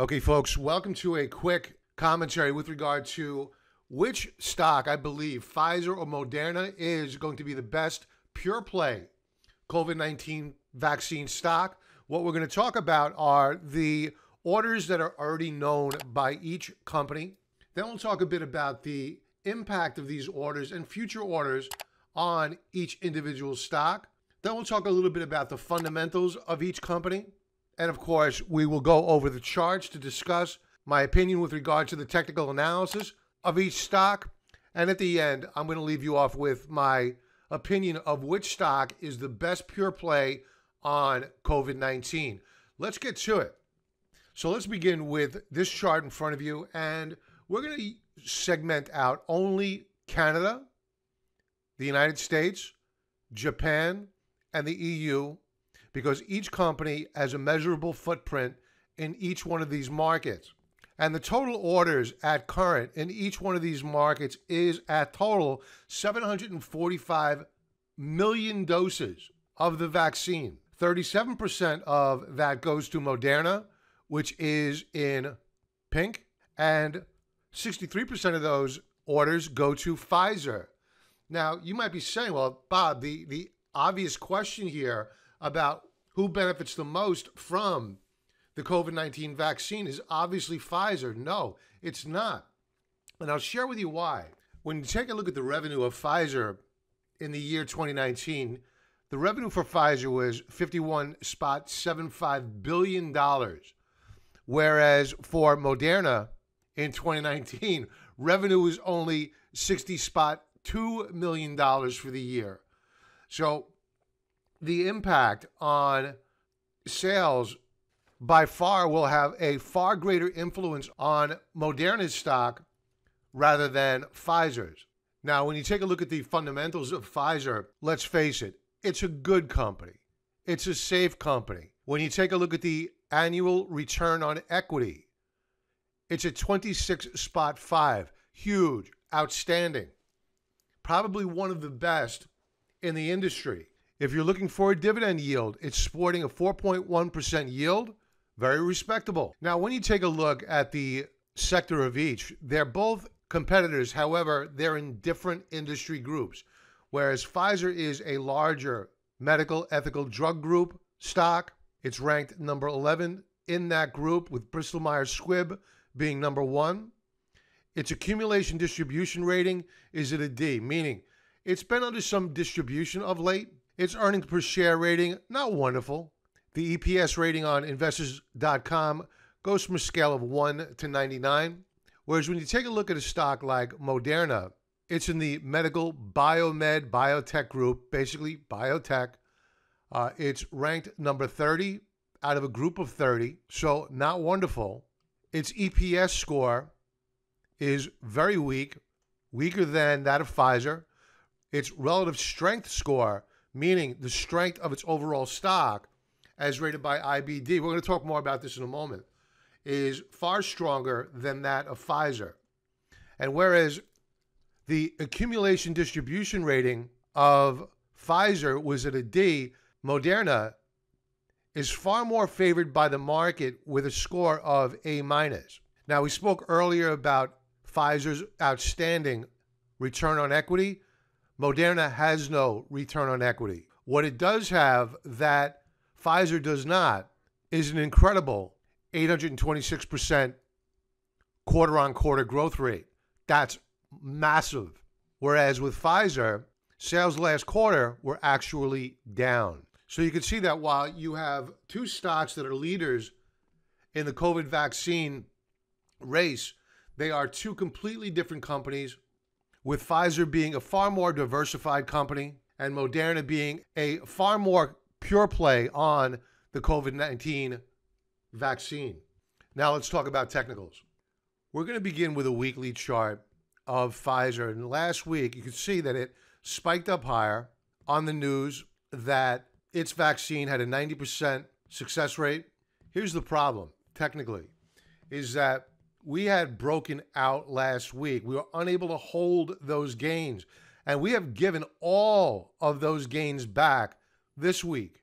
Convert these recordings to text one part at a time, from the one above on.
Okay, folks, welcome to a quick commentary with regard to which stock I believe Pfizer or Moderna is going to be the best pure play COVID 19 vaccine stock. What we're going to talk about are the orders that are already known by each company. Then we'll talk a bit about the impact of these orders and future orders on each individual stock. Then we'll talk a little bit about the fundamentals of each company. And of course, we will go over the charts to discuss my opinion with regard to the technical analysis of each stock. And at the end, I'm going to leave you off with my opinion of which stock is the best pure play on COVID 19. Let's get to it. So let's begin with this chart in front of you. And we're going to segment out only Canada, the United States, Japan, and the EU because each company has a measurable footprint in each one of these markets. And the total orders at current in each one of these markets is at total 745 million doses of the vaccine. 37% of that goes to Moderna, which is in pink, and 63% of those orders go to Pfizer. Now, you might be saying, well, Bob, the, the obvious question here about who benefits the most from the COVID 19 vaccine is obviously Pfizer. No, it's not. And I'll share with you why. When you take a look at the revenue of Pfizer in the year 2019, the revenue for Pfizer was $51.75 billion, whereas for Moderna in 2019, revenue was only $60.2 million for the year. So the impact on sales by far will have a far greater influence on Moderna's stock rather than Pfizer's. Now, when you take a look at the fundamentals of Pfizer, let's face it, it's a good company. It's a safe company. When you take a look at the annual return on equity, it's a 26 spot 5. Huge, outstanding. Probably one of the best in the industry. If you're looking for a dividend yield, it's sporting a 4.1% yield. Very respectable. Now, when you take a look at the sector of each, they're both competitors. However, they're in different industry groups. Whereas Pfizer is a larger medical ethical drug group stock, it's ranked number 11 in that group, with Bristol Myers Squibb being number one. Its accumulation distribution rating is at a D, meaning it's been under some distribution of late, its earnings per share rating, not wonderful. The EPS rating on investors.com goes from a scale of 1 to 99. Whereas when you take a look at a stock like Moderna, it's in the medical biomed biotech group, basically biotech. Uh, it's ranked number 30 out of a group of 30, so not wonderful. Its EPS score is very weak, weaker than that of Pfizer. Its relative strength score meaning the strength of its overall stock, as rated by IBD, we're going to talk more about this in a moment, is far stronger than that of Pfizer. And whereas the accumulation distribution rating of Pfizer was at a D, Moderna is far more favored by the market with a score of A minus. Now we spoke earlier about Pfizer's outstanding return on equity. Moderna has no return on equity. What it does have that Pfizer does not is an incredible 826% quarter on quarter growth rate. That's massive. Whereas with Pfizer, sales last quarter were actually down. So you can see that while you have two stocks that are leaders in the COVID vaccine race, they are two completely different companies with Pfizer being a far more diversified company and Moderna being a far more pure play on the COVID 19 vaccine. Now let's talk about technicals. We're going to begin with a weekly chart of Pfizer. And last week, you could see that it spiked up higher on the news that its vaccine had a 90% success rate. Here's the problem, technically, is that we had broken out last week. We were unable to hold those gains. And we have given all of those gains back this week.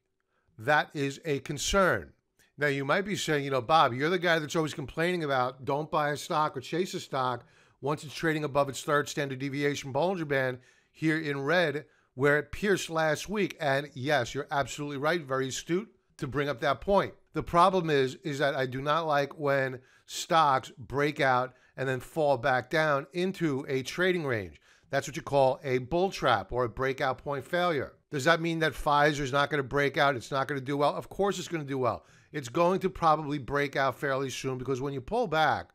That is a concern. Now, you might be saying, you know, Bob, you're the guy that's always complaining about don't buy a stock or chase a stock once it's trading above its third standard deviation Bollinger Band here in red, where it pierced last week. And yes, you're absolutely right. Very astute to bring up that point. The problem is, is that I do not like when stocks break out and then fall back down into a trading range. That's what you call a bull trap or a breakout point failure. Does that mean that Pfizer is not going to break out? It's not going to do well? Of course, it's going to do well. It's going to probably break out fairly soon because when you pull back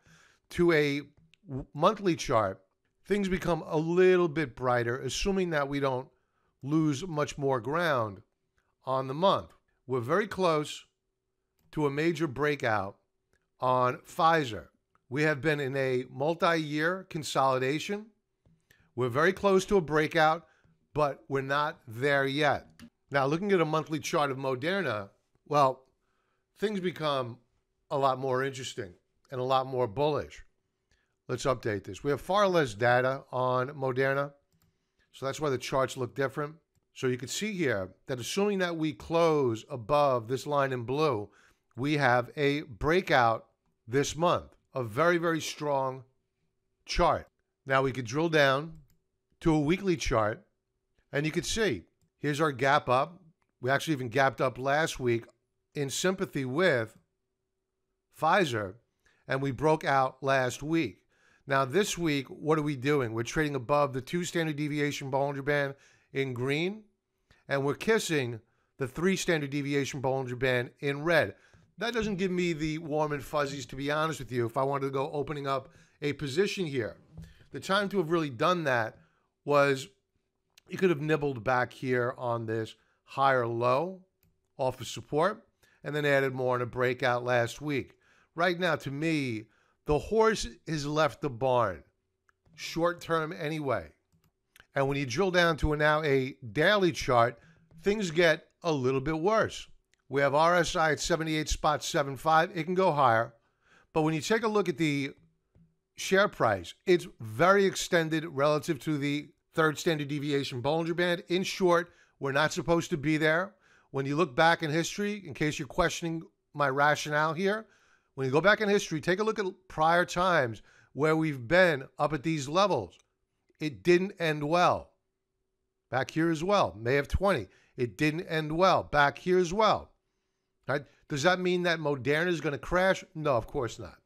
to a monthly chart, things become a little bit brighter, assuming that we don't lose much more ground on the month. We're very close to a major breakout on Pfizer. We have been in a multi year consolidation. We're very close to a breakout, but we're not there yet. Now, looking at a monthly chart of Moderna, well, things become a lot more interesting and a lot more bullish. Let's update this. We have far less data on Moderna, so that's why the charts look different. So you can see here that assuming that we close above this line in blue, we have a breakout this month a very, very strong chart. Now we could drill down to a weekly chart and you could see here's our gap up. We actually even gapped up last week in sympathy with Pfizer and we broke out last week. Now, this week, what are we doing? We're trading above the two standard deviation Bollinger Band in green, and we're kissing the three standard deviation Bollinger Band in red that doesn't give me the warm and fuzzies, to be honest with you, if I wanted to go opening up a position here. The time to have really done that was you could have nibbled back here on this higher low off of support and then added more in a breakout last week. Right now, to me, the horse has left the barn, short term anyway. And when you drill down to a, now a daily chart, things get a little bit worse. We have RSI at 78.75. It can go higher. But when you take a look at the share price, it's very extended relative to the third standard deviation Bollinger Band. In short, we're not supposed to be there. When you look back in history, in case you're questioning my rationale here, when you go back in history, take a look at prior times where we've been up at these levels. It didn't end well. Back here as well, May of 20. It didn't end well. Back here as well. Right? Does that mean that Moderna is going to crash? No, of course not.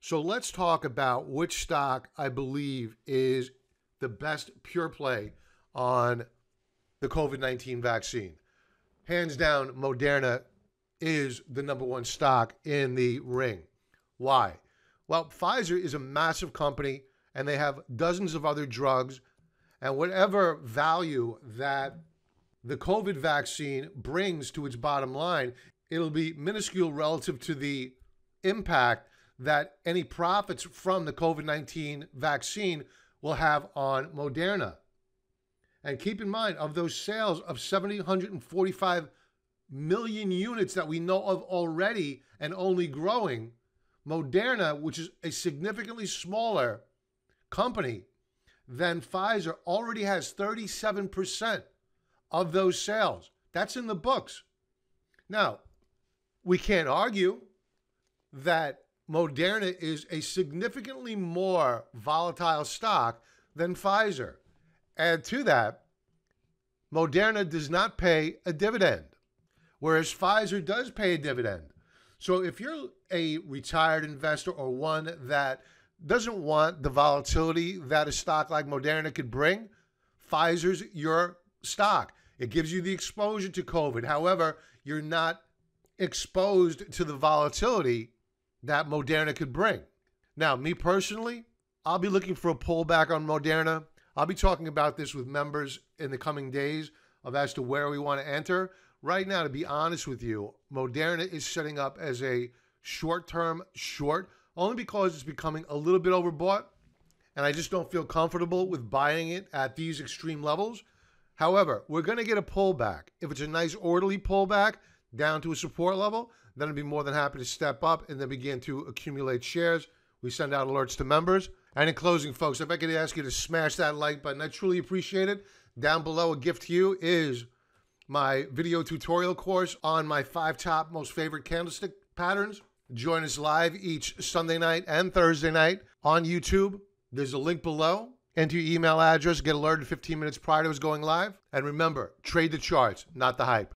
So let's talk about which stock I believe is the best pure play on the COVID 19 vaccine. Hands down, Moderna is the number one stock in the ring. Why? Well, Pfizer is a massive company and they have dozens of other drugs. And whatever value that the COVID vaccine brings to its bottom line it'll be minuscule relative to the impact that any profits from the COVID 19 vaccine will have on Moderna. And keep in mind, of those sales of 745 million units that we know of already and only growing, Moderna, which is a significantly smaller company than Pfizer, already has 37% of those sales. That's in the books. Now, we can't argue that Moderna is a significantly more volatile stock than Pfizer. Add to that, Moderna does not pay a dividend, whereas Pfizer does pay a dividend. So if you're a retired investor or one that doesn't want the volatility that a stock like Moderna could bring, Pfizer's your stock. It gives you the exposure to COVID. However, you're not exposed to the volatility that Moderna could bring. Now, me personally, I'll be looking for a pullback on Moderna. I'll be talking about this with members in the coming days of as to where we want to enter. Right now, to be honest with you, Moderna is setting up as a short term short only because it's becoming a little bit overbought. And I just don't feel comfortable with buying it at these extreme levels. However, we're going to get a pullback. If it's a nice orderly pullback, down to a support level, then I'd be more than happy to step up and then begin to accumulate shares. We send out alerts to members. And in closing, folks, if I could ask you to smash that like button, I truly appreciate it. Down below, a gift to you is my video tutorial course on my five top most favorite candlestick patterns, join us live each Sunday night and Thursday night on YouTube. There's a link below. Enter your email address, get alerted 15 minutes prior to us going live. And remember, trade the charts, not the hype.